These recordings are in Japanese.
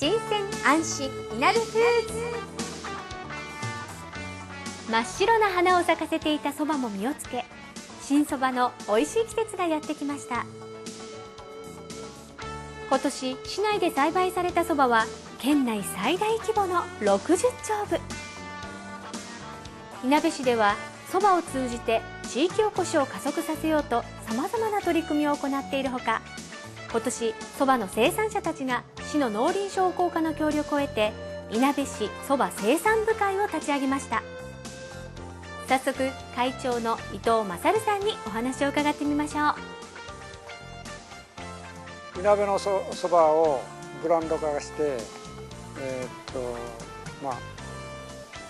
新鮮安心いなべフーズ真っ白な花を咲かせていたそばも実をつけ新そばの美味しい季節がやってきました。今年市内で栽培されたそばは県内最大規模の60丁部。いなべ市ではそばを通じて地域おこしを加速させようとさまざまな取り組みを行っているほか今年そばの生産者たちが市の農林商工課の協力を得ていなべ市そば生産部会を立ち上げました。早速会長の伊藤勝さんにお話を伺ってみましょう。いなべのそばをブランド化してえー、っとまあ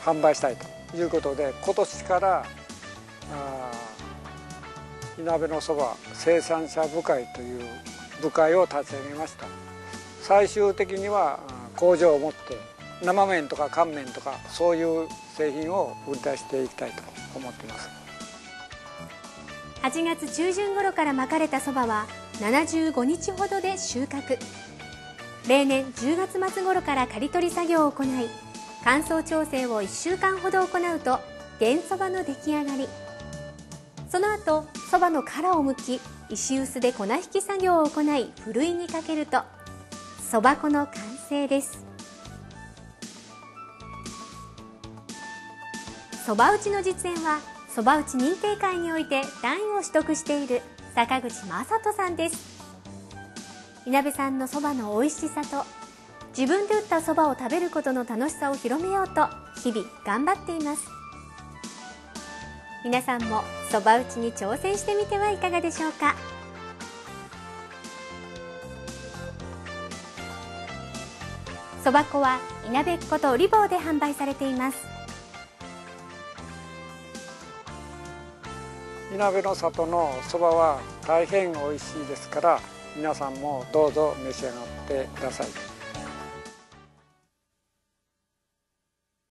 販売したいということで今年からいなべのそば生産者部会という部会を立ち上げました。最終的には工場を持って生麺とか乾麺とかそういう製品を売り出していきたいと思ってます。8月中旬頃からまかれたそばは75日ほどで収穫。例年10月末頃から刈り取り作業を行い乾燥調整を1週間ほど行うと原そばの出来上がり。その後そばの殻を剥き石臼で粉引き作業を行いふるいにかけると。そば粉の完成です。そば打ちの実演はそば打ち認定会において段位を取得している坂口正人さんです。いなべさんのそばの美味しさと自分で打ったそばを食べることの楽しさを広めようと日々頑張っています。皆さんもそば打ちに挑戦してみてはいかがでしょうか？そば粉はいなべっことオリボーで販売されています。いなべの里のそばは大変美味しいですから皆さんもどうぞ召し上がってください。